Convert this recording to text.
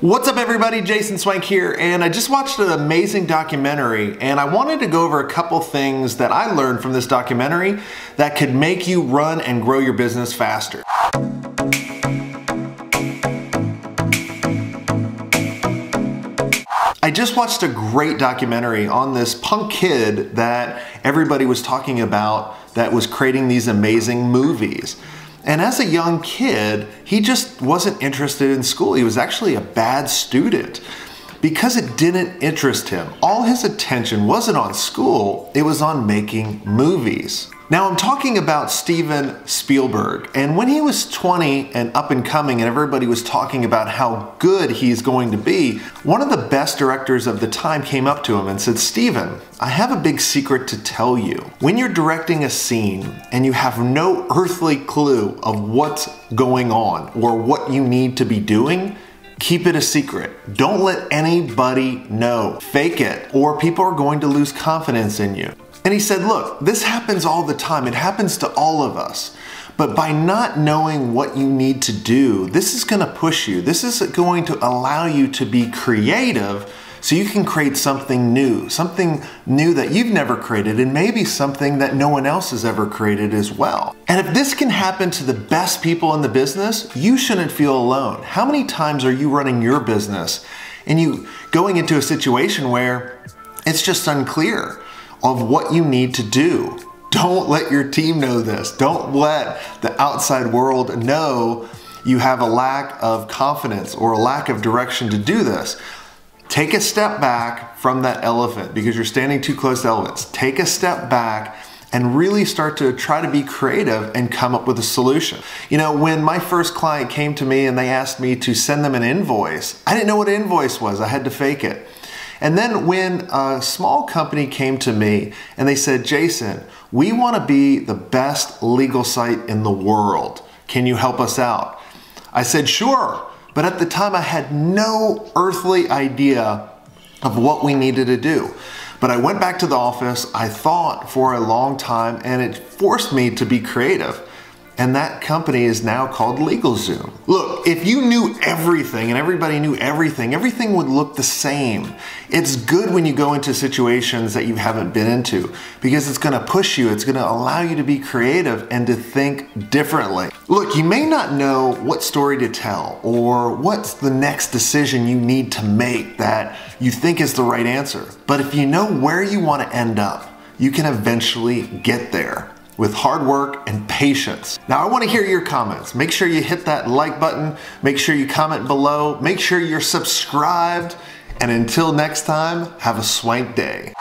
What's up everybody, Jason Swenk here, and I just watched an amazing documentary and I wanted to go over a couple things that I learned from this documentary that could make you run and grow your business faster. I just watched a great documentary on this punk kid that everybody was talking about that was creating these amazing movies. And as a young kid, he just wasn't interested in school. He was actually a bad student because it didn't interest him. All his attention wasn't on school, it was on making movies. Now I'm talking about Steven Spielberg, and when he was 20 and up and coming and everybody was talking about how good he's going to be, one of the best directors of the time came up to him and said, Steven, I have a big secret to tell you. When you're directing a scene and you have no earthly clue of what's going on or what you need to be doing, Keep it a secret. Don't let anybody know. Fake it, or people are going to lose confidence in you. And he said, Look, this happens all the time. It happens to all of us. But by not knowing what you need to do, this is going to push you. This is going to allow you to be creative so you can create something new, something new that you've never created, and maybe something that no one else has ever created as well. And if this can happen to the best people in the business, you shouldn't feel alone. How many times are you running your business and you going into a situation where it's just unclear? Of what you need to do. Don't let your team know this. Don't let the outside world know you have a lack of confidence or a lack of direction to do this. Take a step back from that elephant because you're standing too close to elephants. Take a step back and really start to try to be creative and come up with a solution. You know, when my first client came to me and they asked me to send them an invoice, I didn't know what an invoice was. I had to fake it. And then when a small company came to me and they said, Jason, we want to be the best legal site in the world. Can you help us out? I said, sure. But at the time, I had no earthly idea of what we needed to do. But I went back to the office, I thought for a long time, and it forced me to be creative and that company is now called LegalZoom. Look, if you knew everything and everybody knew everything, everything would look the same. It's good when you go into situations that you haven't been into because it's gonna push you, it's gonna allow you to be creative and to think differently. Look, you may not know what story to tell or what's the next decision you need to make that you think is the right answer, but if you know where you wanna end up, you can eventually get there with hard work and patience. Now, I want to hear your comments. Make sure you hit that like button, make sure you comment below, make sure you're subscribed, and until next time, have a swank day.